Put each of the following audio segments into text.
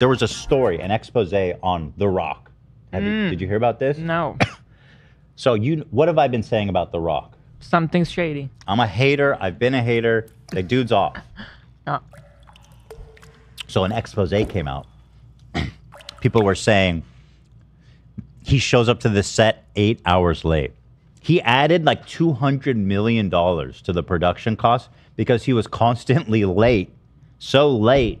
There was a story, an expose on The Rock. Have you, Mm. did you hear about this? No, So you, what have I been saying about The Rock? something shady. I'm a hater. I've been a hater. The dude's off. Oh. So an expose came out. People were saying he shows up to the set eight hours late. He added like two hundred million dollars to the production cost because he was constantly late, so late.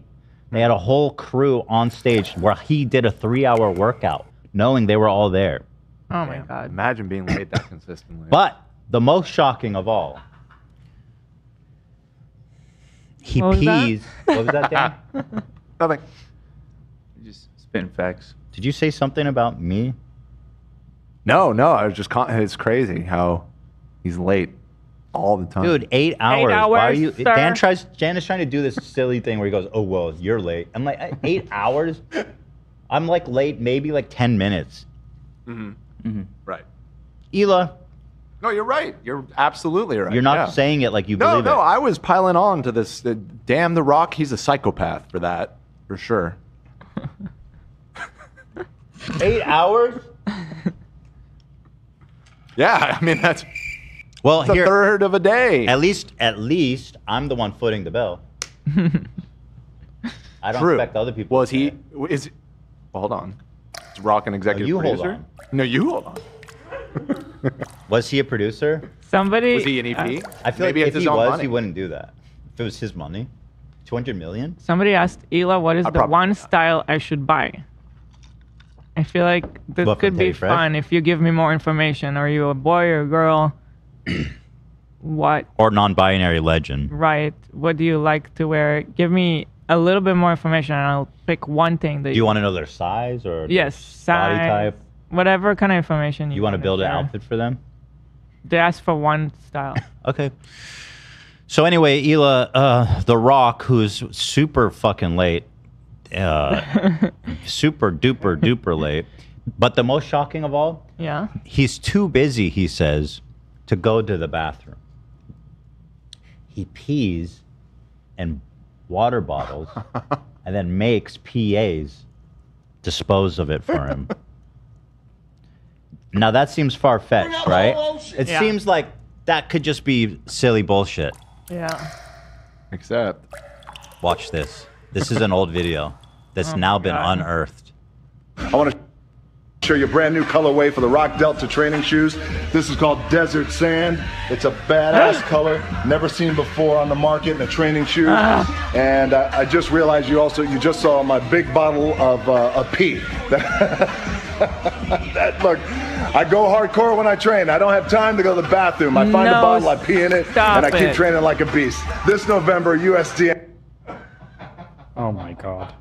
They had a whole crew on stage where he did a three-hour workout, knowing they were all there. Oh my god. Imagine being late that consistently. But the most shocking of all, he What was that? pees. What was that, Dan? Nothing. Just spitting facts. Did you say something about me? No, no. I was just. Con- it's crazy how he's late all the time. Dude, eight hours. Why are you? sir. Dan tries. Dan is trying to do this silly thing where he goes, "Oh well, you're late." I'm like, eight hours. I'm like late, maybe like ten minutes. Mm-hmm. Right. Hila, No, you're right. You're absolutely right. you're not yeah. saying it like you No, believe no. it. I was piling on to this. Uh, damn the Rock. He's a psychopath for that, for sure. eight hours. Yeah, I mean that's Well, the here, third of a day. at least, at least, I'm the one footing the bill. I don't True. expect other people. Was to he? say it. Is well, hold on? Is Rock an executive you hold producer? on. No, you hold on. Was he a producer? Somebody. Was he an EP? uh, I feel Maybe like if his he own was, money. he wouldn't do that. If it was his money, two hundred million. somebody asked Hila, "What is I the prob- one style I should buy?" I feel like this What, could be Teddy Fresh? fun if you give me more information. Are you a boy or a girl? what? Or non-binary legend. Right. What do you like to wear? Give me a little bit more information, and I'll pick one thing that Do you want to know their size or Yes, body type? whatever kind of information you, You want to build an outfit for them? They asked for one style. Okay. So anyway, Hila, uh, The Rock, who's super fucking late, uh, super duper duper late, but the most shocking of all, yeah. he's too busy. He says to go to the bathroom. He pees in water bottles and then makes PAs dispose of it for him. now that seems far fetched, right? It Yeah. seems like that could just be silly bullshit. Yeah. Except Watch this. This is an old video that's Oh now been God. unearthed. I want to show you a brand new colorway for the Rock Delta training shoes. This is called Desert Sand. It's a badass color, never seen before on the market in a training shoe. And I, I just realized you also you just saw my big bottle of uh, of pee. that look, I go hardcore when I train. I don't have time to go to the bathroom. I find No, a bottle, I pee in it, and I keep it. training like a beast. This November, USDA. Oh my god.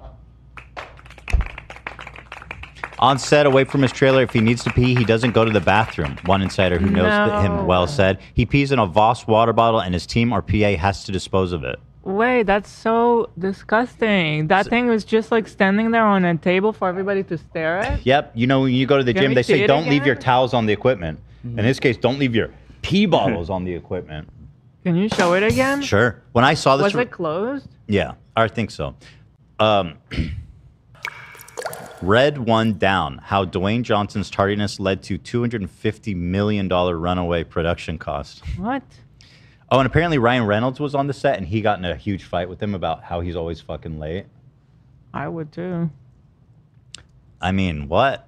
On set, away from his trailer, if he needs to pee, he doesn't go to the bathroom. One insider who knows th- him well said he pees in a Voss water bottle, and his team or PA has to dispose of it. Wait, that's so disgusting. That thing was just like standing there on a table for everybody to stare at. Yep, you know when you go to the Can gym, they say don't leave your towels on the equipment. In his case, don't leave your pee bottles on the equipment. Can you show it again? Sure. When I saw this, Was it closed? Yeah, I think so. Um, Red one down. How Dwayne Johnson's tardiness led to $250 million runaway production cost. What? Oh, and apparently Ryan Reynolds was on the set and he got in a huge fight with him about how he's always fucking late. I would too. I mean, what?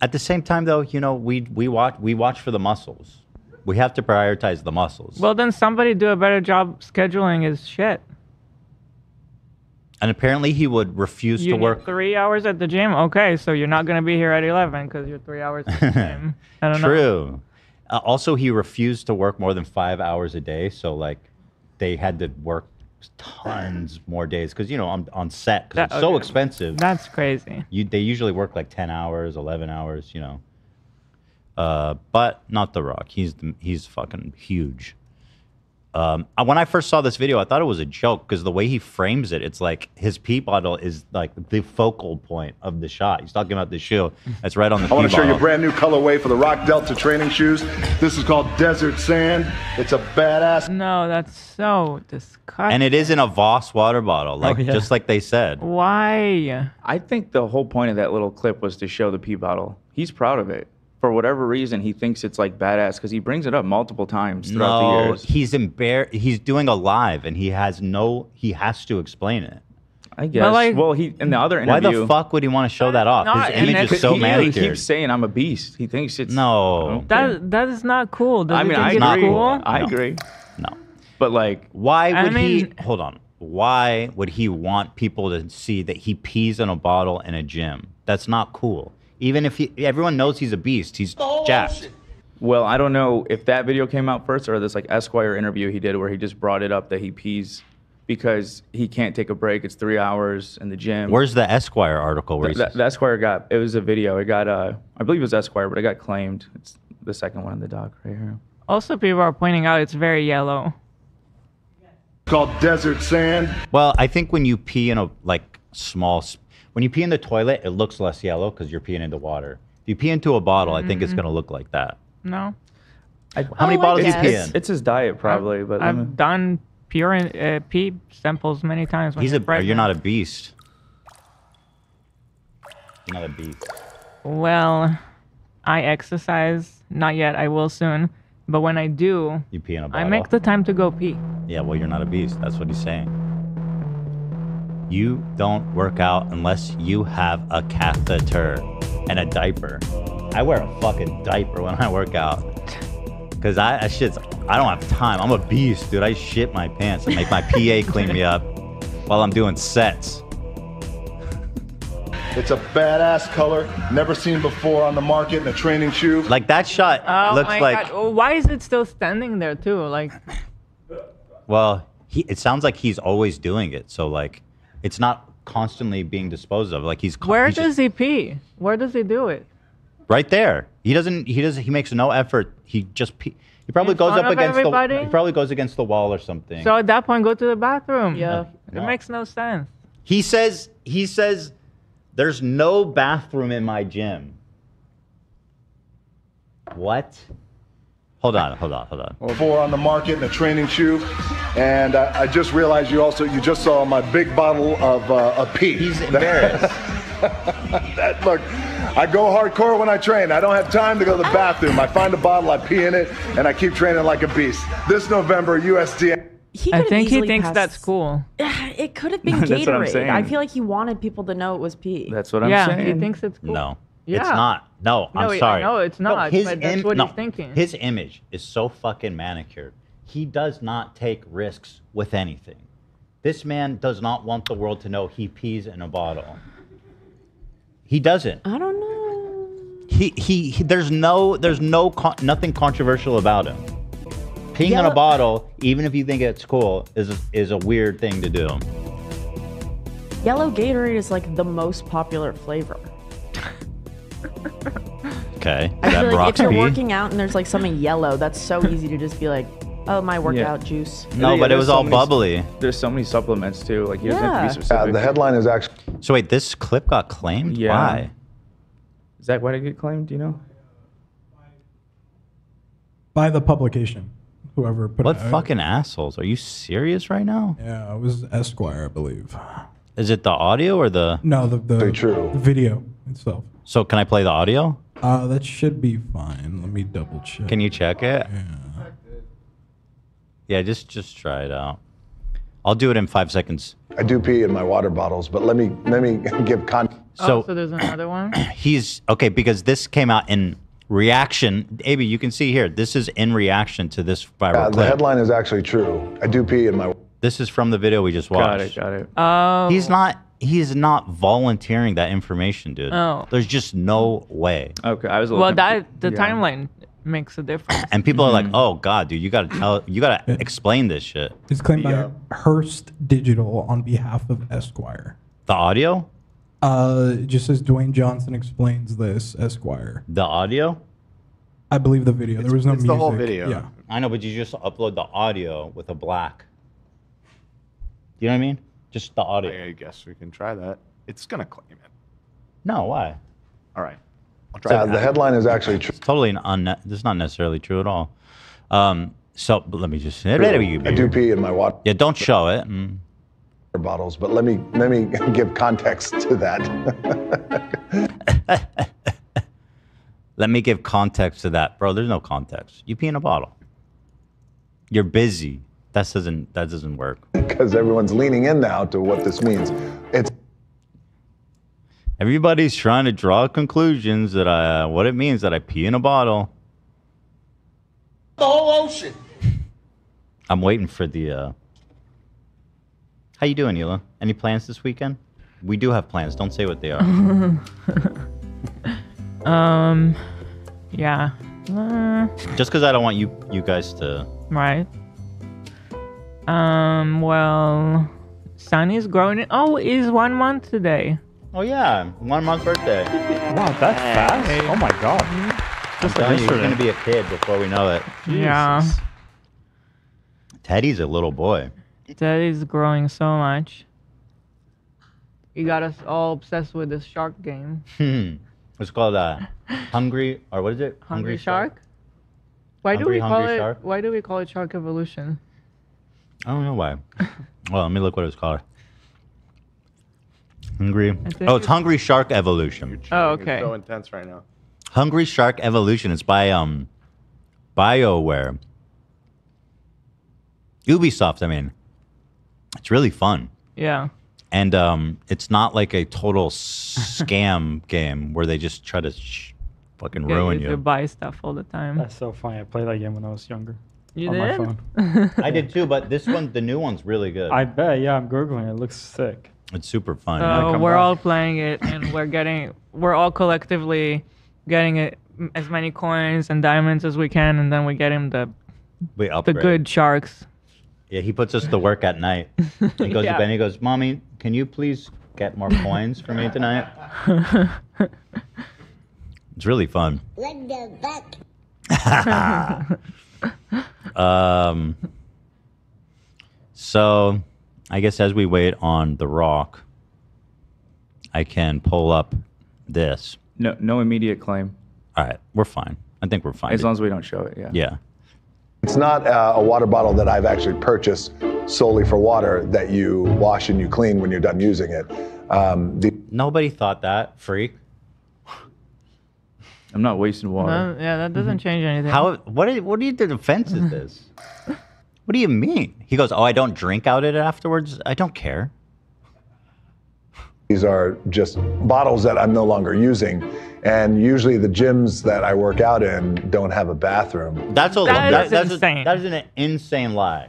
At the same time, though, you know, we we watch we watch for the muscles. We have to prioritize the muscles. Well, then somebody do a better job scheduling his shit. And apparently, he would refuse You to work. three hours at the gym. Okay, so you're not gonna be here at eleven because you're three hours at the gym. I don't know. True. Uh, also, he refused to work more than five hours a day. So, like, they had to work tons more days because you know on on set because it's so expensive. That's crazy. you they usually work like ten hours, eleven hours. You know. Uh, but not The Rock. He's the, he's fucking huge. Um, when I first saw this video, I thought it was a joke because the way he frames it, it's like his pee bottle is like the focal point of the shot. He's talking about the shoe that's right on the I want to show you a brand new colorway for the Rock Delta training shoes. This is called Desert Sand. It's a badass No, that's so disgusting. and it is in a Voss water bottle, like yeah. just like they said. Why? I think the whole point of that little clip was to show the pee bottle. He's proud of it. For whatever reason, he thinks it's like badass because he brings it up multiple times throughout the No, years. he's embar- He's doing a live, and he has no. He has to explain it. I guess. like- well, he in the other interview. Why the fuck would he want to show that off? not His image is so he, he keeps saying I'm a beast. He thinks it's No. Okay. That that is not cool. Does I mean, I agree. cool? I No. agree. no. But like, Why I would he? Hold on. Why would he want people to see that he pees in a bottle in a gym? That's not cool. Even if he, everyone knows he's a beast, he's jacked. well, I don't know if that video came out first or this like Esquire interview he did where he just brought it up that he pees because he can't take a break. It's three hours in the gym. Where's the Esquire article where he That, says, the Esquire got it was a video. It got uh I believe it was Esquire, but it got claimed. It's the second one in the doc right here. Also, people are pointing out it's very yellow. called Desert Sand. Well, I think when you pee in a like small, s- when you pee in the toilet, it looks less yellow because you're peeing into water. If you pee into a bottle, I think it's gonna look like that. No, I, How many Oh, I bottles do you pee in? it's his diet probably, but let me- I've done pure uh, pee samples many times. When He's a. you're You're not a beast. You're not a beast. Well, I exercise. Not yet. I will soon. But when I do, You pee in a bottle. I make the time to go pee. Yeah, well, you're not a beast. That's what he's saying. You don't work out unless you have a catheter and a diaper. I wear a fucking diaper when I work out. Cause I that shit's I don't have time. I'm a beast, dude. I shit my pants and make my PA clean me up while I'm doing sets. It's a badass color, never seen before on the market in a training shoe. Like that shot Oh looks my like god! Why is it still standing there too? Like, well, he it sounds like he's always doing it. So like it's not constantly being disposed of. Like he's where he's just- does he pee? Where does he do it? Right there. He doesn't. He doesn't. He makes no effort. He just. pee. he probably In goes up of against the. everybody? He probably goes against the wall or something. So at that point, go to the bathroom. Yeah. It No. makes no sense. he says. He says, "There's no bathroom in my gym." What? Hold on. Hold on. Hold on. Before on the market in a training shoe. And I, I just realized you also, you just saw my big bottle of, uh, of pee. He's embarrassed. That, look, I go hardcore when I train. I don't have time to go to the bathroom. I find a bottle, I pee in it, and I keep training like a beast. This November, USDA. He I think he thinks passed- that's cool. It could have been That's what I'm Gatorade. saying. I feel like he wanted people to know it was pee. that's what I'm yeah, saying. he thinks it's cool. No. It's not. No, I'm No, I sorry. know it's No, not, but that's what he's thinking. His image is so fucking manicured. He does not take risks with anything. This man does not want the world to know he pees in a bottle. He doesn't. I don't know. He, he, he there's no there's no con- nothing controversial about him. Peeing in a bottle, even if you think it's cool, is is a weird thing to do. Yellow Gatorade is like the most popular flavor. Okay, I is that feel like if you're pee? working out and there's like something yellow, that's so easy to just be like, oh, my workout juice. No, Yeah, but it was so all many- bubbly. There's so many supplements too. Like he doesn't have to be specific. Uh, the headline is actually So wait, this clip got claimed? Yeah. Why? Zach, why did it get claimed? Do you know? by the publication, whoever put What it out. fucking assholes? Are you serious right now? Yeah, it was Esquire, I believe. Is it the audio or the? No, the the, Very true. the video itself. So can I play the audio? Uh, that should be fine. Let me double check. Can you check it? Yeah. Yeah, just just try it out. I'll do it in five seconds. I do pee in my water bottles, but let me let me give context. So, oh, so there's another one. he's okay because this came out in reaction. Ab, you can see here. This is in reaction to this viral Uh, the clip. headline is actually true. I do pee in my. This is from the video we just watched. Got it. Got it. Oh, He's not. He's not volunteering that information, dude. Oh. There's just no way. Okay, I was. A little Well, confu- that the yeah. timeline makes a difference. And people are like, Mm-hmm. "Oh God, dude, you gotta tell, you gotta explain this shit." It's claimed Yeah. by Hearst Digital on behalf of Esquire. The audio, Uh, it just says Dwayne Johnson explains this Esquire. the audio. I believe the video. there was no it's music. the whole video. Yeah. I know, but you just upload the audio with a black. You know what I mean? Just the audio. I guess we can try that. It's gonna claim it. No, why? All right. I'll try Uh, that. the headline is actually true. It's totally an unne- This is not necessarily true at all. Um, so but let me just. I do pee in my water Yeah, don't show it. Mm. bottles, but let me let me give context to that. Let me give context to that, bro. There's no context. You pee in a bottle. You're busy. That doesn't. That doesn't work. because everyone's leaning in now to what this means. It's Everybody's trying to draw conclusions that I, uh, what it means that I pee in a bottle. The whole ocean. I'm waiting for the. Uh... How you doing, Hila? Any plans this weekend? We do have plans. Don't say what they are. um, yeah. Uh, Just because I don't want you you guys to. right. Um, well, Sunny's growing. It. Oh, it's one month today. Oh yeah, one month birthday. Wow, that's fast. Oh my god. Just like Telling you, you're gonna be a kid before we know it. Yeah. Teddy's a little boy. Teddy's growing so much. He got us all obsessed with this shark game. Hmm. It's called uh, Hungry or what is it? Hungry, shark? Why do we call Hungry it? Shark? Why do we call it Shark Evolution? I don't know why. well, let me look what it's called. Hungry. Oh, it's it's- Hungry Shark Evolution. Oh, It's okay. so intense right now. Hungry Shark Evolution. It's by um, BioWare. Ubisoft. I mean, it's really fun. Yeah. and um, it's not like a total scam game where they just try to sh- fucking Get ruin you you. buy stuff all the time. That's so funny. I played that game when I was younger. You on did? my phone. I did too, but this one, the new one's really good. I bet. Yeah, I'm googling. It looks sick. it's super fun. So we're back. all playing it, and we're getting, we're all collectively getting it, as many coins and diamonds as we can, and then we get him the we the good sharks. Yeah, he puts us to work at night. He goes Yeah. to Ben. He goes, "Mommy, can you please get more coins for me tonight?" It's really fun. um. So, I guess as we wait on the rock, I can pull up this. No, no immediate claim. All right, we're fine. I think we're fine. As long as we don't show it. Yeah. yeah. it's not uh, a water bottle that I've actually purchased solely for water that you wash and you clean when you're done using it. Um, the, Nobody thought that, freak. I'm not wasting water. Uh, yeah, that doesn't change anything. How? What? Is, what do you? The defense is this? What do you mean? He goes, "Oh, I don't drink out of it afterwards. I don't care." these are just bottles that I'm no longer using. And usually the gyms that I work out in don't have a bathroom. That's a That that- is that's a- insane. that is an insane lie.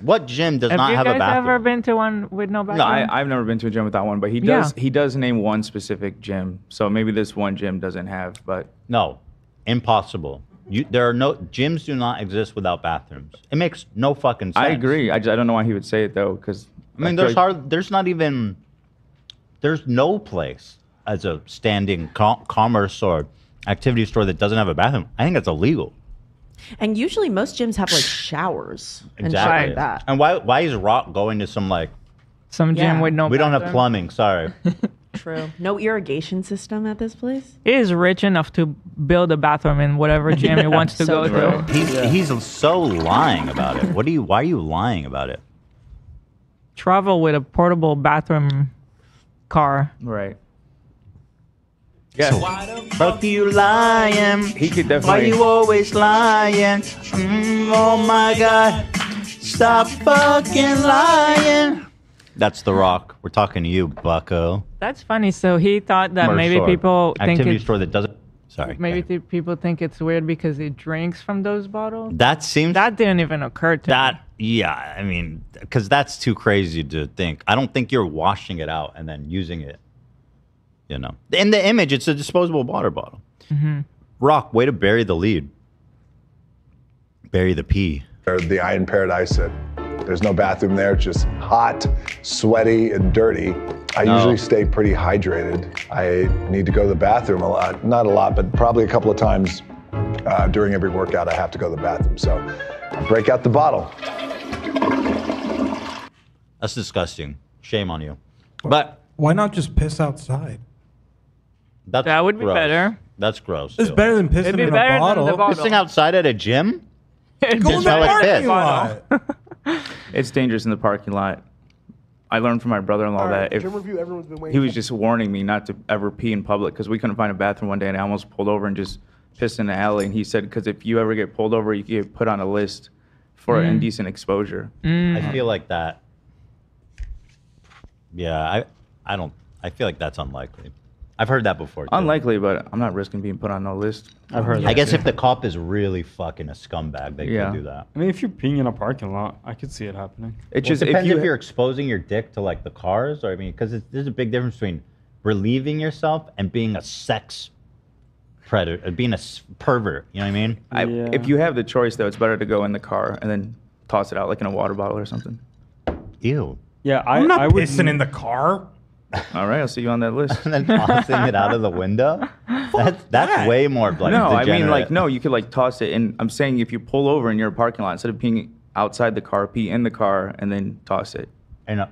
What gym does have not you have guys a bathroom? ever been to one with no bathroom? No, I, I've never been to a gym with that one, but he does. Yeah. He does name one specific gym. So maybe this one gym doesn't have, but no, impossible. You, there are no gyms do not exist without bathrooms. It makes no fucking sense. I agree. I, just, I don't know why he would say it though, because I mean, there's hard. There's not even. There's no place as a standing co- commerce or activity store that doesn't have a bathroom. I think that's illegal. And usually most gyms have like showers and shit Exactly. like that. And why? Why is Rock going to some like? Some gym Yeah. with no. we don't have bathroom. plumbing. Sorry. True. No irrigation system at this place. He is rich enough to build a bathroom in whatever gym he wants to So go true. to. He's he's so lying about it. What do you? Why are you lying about it? Travel with a portable bathroom car. right. Yeah, Fuck you lying. he could definitely. Why definitely. you always lying? Mm, oh my god. Stop fucking lying. That's The Rock. We're talking to you, bucko. That's funny. So he thought that maybe Store. people think Activity it's, store that doesn't. Sorry. maybe th- people think it's weird because he drinks from those bottles. That seems That didn't even occur to me. that yeah. I mean, because that's too crazy to think. I don't think you're washing it out and then using it. You know, in the image, it's a disposable water bottle. Mm-hmm. Rock, way to bury the lead. Bury the pee. Or the Iron Paradise. That there's no bathroom there. It's just hot, sweaty, and dirty. I No. usually stay pretty hydrated. I need to go to the bathroom a lot. Not a lot, but probably a couple of times uh, during every workout, I have to go to the bathroom. So break out the bottle. That's disgusting. Shame on you. But Why not just piss outside? That's That would be gross. better. That's gross. It's too. better than pissing It'd be in better a than bottle. the bottle. Pissing outside at a gym? Go in the smell like parking piss. lot. It's dangerous in the parking lot. I learned from my brother-in-law All right, that if review, everyone's been waiting. he was just warning me not to ever pee in public because we couldn't find a bathroom one day, and I almost pulled over and just pissed in the alley. And he said, because if you ever get pulled over, you get put on a list for mm. indecent exposure. Mm. I feel like that. Yeah, I, I don't. I feel like that's unlikely. I've heard that before. Too. Unlikely, but I'm not risking being put on no list. I've heard that. I guess too. if the cop is really fucking a scumbag, they Yeah. could do that. I mean, if you're peeing in a parking lot, I could see it happening. It Well, just it depends if if, you you're exposing your dick to like the cars, or I mean, because there's a big difference between relieving yourself and being a sex predator, uh, being a s- pervert. You know what I mean? I, Yeah. if you have the choice though, it's better to go in the car and then toss it out like in a water bottle or something. Ew. Yeah, I, I'm not I would pissing in the car. All right, I'll see you on that list. And then tossing it out of the window. That's that's that. way more like. no, I mean like no, you could like toss it. And I'm saying if you pull over in your parking lot instead of peeing outside the car, pee in the car and then toss it. And uh,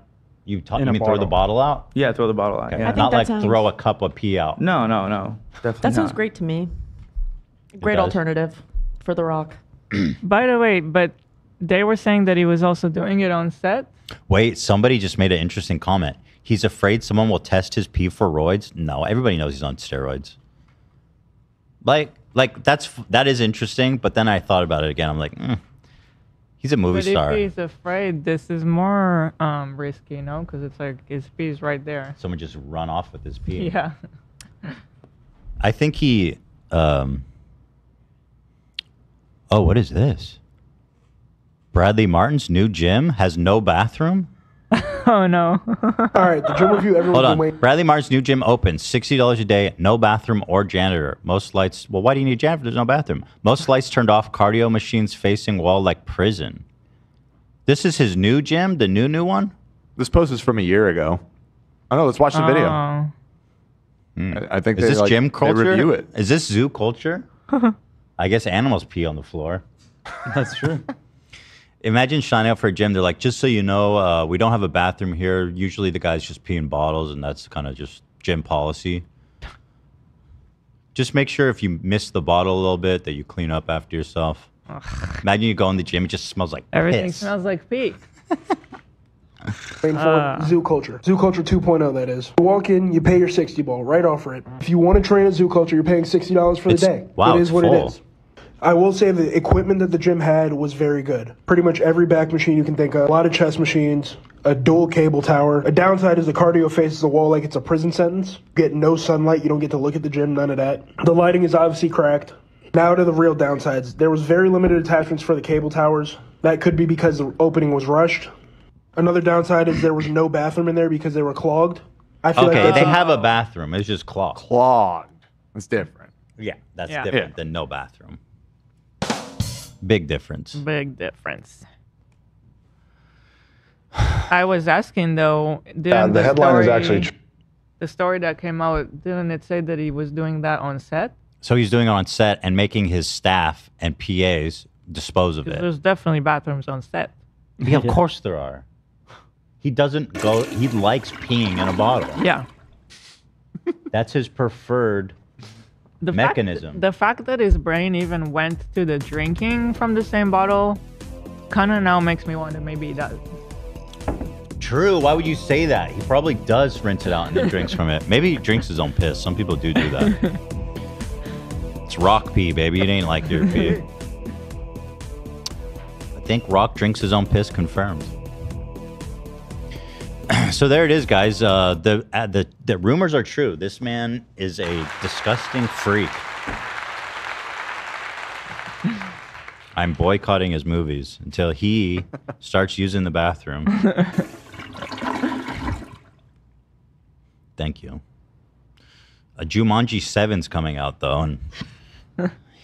you, to- In you a mean throw the bottle. bottle out? Yeah, throw the bottle out. Okay. Yeah. Not like sounds- throw a cup of pee out. No, no, no. Definitely That sounds not. great to me. Great alternative for The Rock. By the way, but they were saying that he was also doing it on set. Wait, somebody just made an interesting comment. He's afraid someone will test his pee for roids. No, everybody knows he's on steroids. Like, like that's that is interesting. But then I thought about it again. I'm like, mm, he's a movie But star. if he's afraid, this is more um, risky, no? Because it's like his pee's right there. Someone just run off with his pee. Yeah. I think he. Um, oh, what is this? Bradley Martin's new gym has no bathroom. Oh no. All right, the gym review, everyone's Hold been on. waiting. Bradley Martin's new gym opens. Sixty dollars a day, no bathroom or janitor. Most lights. Well, why do you need a janitor? There's no bathroom. Most lights turned off. Cardio machines facing wall like prison. This is his new gym, the new new one. This post is from a year ago. I know. Let's watch the video. Oh. I, I think Is they, this like, gym they culture? review it. Is this zoo culture? I guess animals pee on the floor. That's true. Imagine signing up for a gym. They're like, just so you know, uh, we don't have a bathroom here. Usually the guys just pee in bottles, and that's kind of just gym policy. Just make sure if you miss the bottle a little bit that you clean up after yourself. Imagine you go in the gym, it just smells like Everything piss. smells like pee. Waiting for Ah. Zoo Culture. Zoo Culture 2.0, that is. You walk in, you pay your 60 ball right off for it. If you want to train at Zoo Culture, you're paying $60 for the It's- day. wow, it's what full. it is. I will say the equipment that the gym had was very good. Pretty much every back machine you can think of, a lot of chest machines, a dual cable tower. A downside is the cardio faces the wall like it's a prison sentence. You get no sunlight, you don't get to look at the gym, none of that. The lighting is obviously cracked. Now to the real downsides. There was very limited attachments for the cable towers. That could be because the opening was rushed. Another downside is there was no bathroom in there because they were clogged. I feel Okay, like they a- have a bathroom. It's just clogged. Clogged. That's different. Yeah, that's Yeah. different Yeah. than no bathroom. Big difference. Big difference. I was asking though, didn't Uh, the headline is actually tr- the story that came out. Didn't it say that he was doing that on set? So he's doing it on set and making his staff and PAs dispose of it. there's definitely bathrooms on set. Yeah, of course there are. He doesn't go. He likes peeing in a bottle. Yeah. That's his preferred. The Mechanism. Fact, the fact that his brain even went to the drinking from the same bottle, kind of now makes me wonder maybe he does. True. Why would you say that? He probably does rinse it out and then drinks from it. Maybe he drinks his own piss. Some people do do that. it's rock pee, baby. It ain't like your pee. I think Rock drinks his own piss. Confirmed. so there it is, guys. Uh, the uh, the the rumors are true. This man is a disgusting freak. I'm boycotting his movies until he starts using the bathroom. Thank you. A Jumanji 7's coming out though, and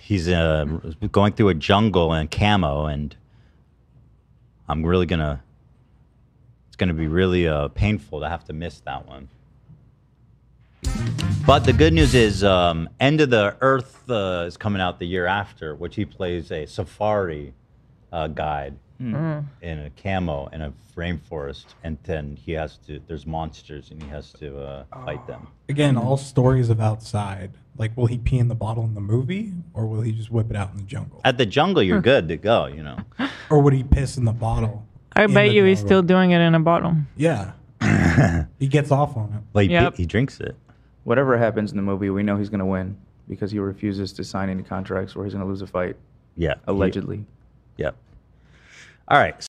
he's uh, going through a jungle and camo, and I'm really gonna. It's gonna be really uh, painful to have to miss that one. But the good news is, um, End of the Earth uh, is coming out the year after, which he plays a safari uh, guide Mm. in a camo in a rainforest, and then he has to. There's monsters, and he has to uh, fight them. Again, all stories of outside. Like, will he pee in the bottle in the movie, or will he just whip it out in the jungle, At the jungle, you're good to go. You know. or would he piss in the bottle? I in bet the you he's still doing it in a bottle. Yeah, he gets off on it. Well, he, Yep. he drinks it. Whatever happens in the movie, we know he's going to win because he refuses to sign any contracts where he's going to lose a fight, Yeah. he- allegedly. Yep. All right.